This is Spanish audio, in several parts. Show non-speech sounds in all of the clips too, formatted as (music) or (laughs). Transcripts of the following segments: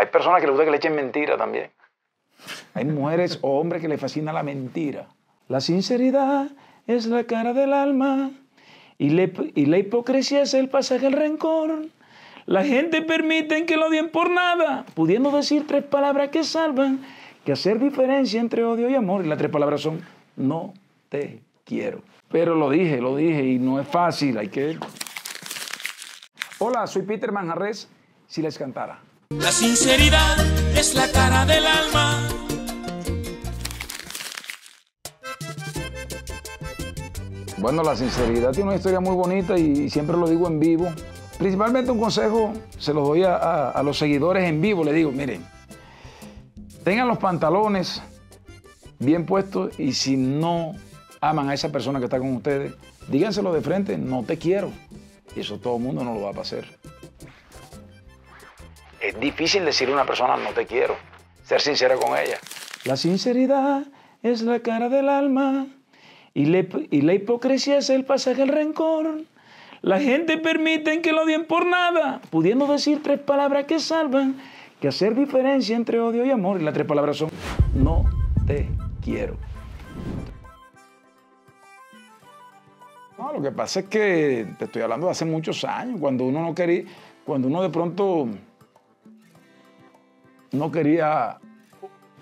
Hay personas que les gusta que le echen mentira también. Hay mujeres o hombres que les fascina la mentira. La sinceridad es la cara del alma y, y la hipocresía es el pasaje del rencor. La gente permite que lo odien por nada, pudiendo decir tres palabras que salvan, que hacer diferencia entre odio y amor. Y las tres palabras son no te quiero. Pero lo dije, lo dije y no es fácil, hay que... Hola, soy Peter Manjarres, si les cantara. La sinceridad es la cara del alma. Bueno, la sinceridad tiene una historia muy bonita y siempre lo digo en vivo. Principalmente un consejo se lo doy a, a- los seguidores en vivo. Le digo, miren, tengan los pantalones bien puestos y si no aman a esa persona que está con ustedes, díganselo de frente, no te quiero. Y eso todo el mundo no lo va a hacer. Es difícil decirle a una persona no te quiero, ser sincera con ella. La sinceridad es la cara del alma y la, hip- y la hipocresía es el pasaje del rencor. La gente permite que lo odien por nada, pudiendo decir tres palabras que salvan, que hacer diferencia entre odio y amor. Y las tres palabras son no te quiero. No, lo que pasa es que te estoy hablando de hace muchos años, cuando uno no quería, cuando uno de pronto no quería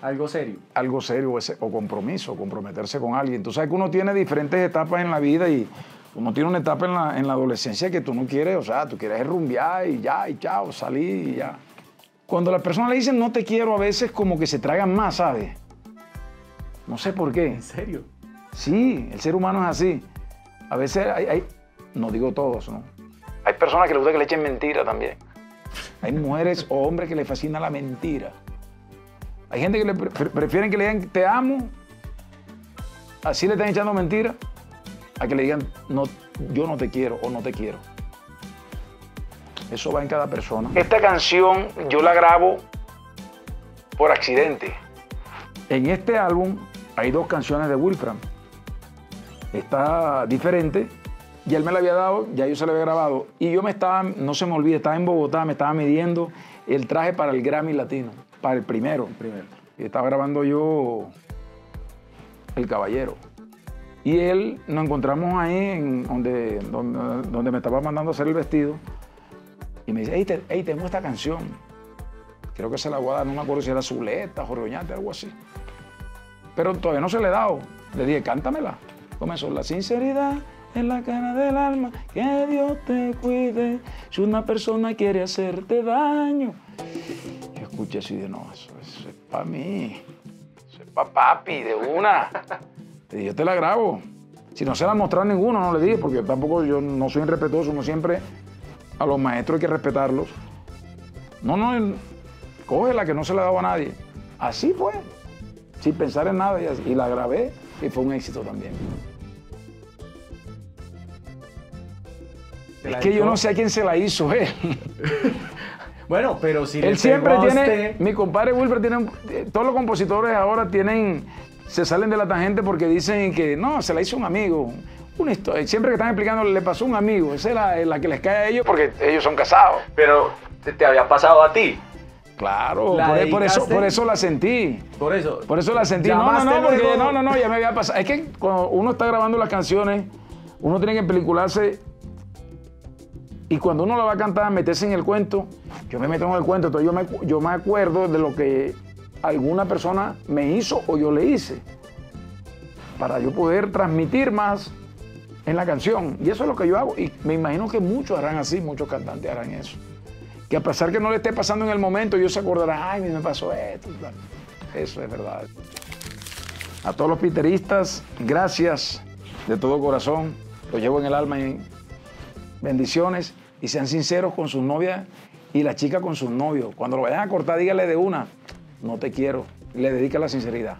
Algo serio. algo serio o, ese- o compromiso, comprometerse con alguien. Tú sabes que uno tiene diferentes etapas en la vida y uno tiene una etapa en la, en la adolescencia que tú no quieres, o sea, tú quieres rumbear y ya, y chao, salir y ya. Cuando las personas le dicen no te quiero, a veces como que se tragan más, ¿sabes? No sé por qué. ¿En serio? Sí, el ser humano es así. A veces hay, hay- no digo todos, ¿no? Hay personas que les gusta que le echen mentira también. Hay mujeres o hombres que les fascina la mentira. Hay gente que le pre- pre- prefieren que le digan te amo, así le están echando mentira, a que le digan no, yo no te quiero o no te quiero. Eso va en cada persona. Esta canción yo la grabo por accidente. En este álbum hay dos canciones de Wilfram. Está diferente. Ya él me la había dado, ya yo se la había grabado. Y yo me estaba, no se me olvide, estaba en Bogotá, me estaba midiendo el traje para el Grammy Latino, para el primero. Primero. Y estaba grabando yo El Caballero. Y él nos encontramos ahí en donde, donde, donde me estaba mandando a hacer el vestido. Y me dice, hey, te- hey, tengo esta canción. Creo que se la voy a dar, no me acuerdo si era Zuleta, Jorge algo así. Pero todavía no se le he dado. Le dije, cántamela. Comenzó la sinceridad en la cara del alma. Que Dios te cuide. Si una persona quiere hacerte daño. Yo escuché así de no, eso, es para mí. Eso es para papi, de una. Dije, yo te la grabo. Si no se la mostrado a ninguno, no le dije, porque tampoco yo no soy irrespetuoso, uno siempre a los maestros hay que respetarlos. No, no, él, cógela que no se la dado a nadie. Así fue, sin pensar en nada y, y la grabé y fue un éxito también. Es que yo no sé a quién se la hizo él. (laughs) Bueno, pero si le Él siempre pegó a tiene, usted- mi compadre Wilfred tiene, eh, todos los compositores ahora tienen, se salen de la tangente porque dicen que no, se la hizo un amigo. Una historia, siempre que están explicando, le pasó un amigo. Esa es la, la que les cae a ellos porque ellos son casados. Pero te, te había pasado a ti. Claro, ¿La por, por eso, por eso la sentí. Por eso. Por eso la sentí. No, no, no, porque no, no, no, ya me había pasado. Es que cuando uno está grabando las canciones, uno tiene que pelicularse y cuando uno la va a cantar, meterse en el cuento. Yo me meto en el cuento, entonces yo me, yo me acuerdo de lo que alguna persona me hizo o yo le hice para yo poder transmitir más en la canción. Y eso es lo que yo hago. Y me imagino que muchos harán así, muchos cantantes harán eso. Que a pesar que no le esté pasando en el momento, ellos se acordarán, ay, me pasó esto. tal". Eso es verdad. A todos los piteristas, gracias de todo corazón. Los llevo en el alma y bendiciones. Y sean sinceros con sus novias y la chica con sus novios. Cuando lo vayan a cortar, dígale de una, no te quiero. Le dedica la sinceridad.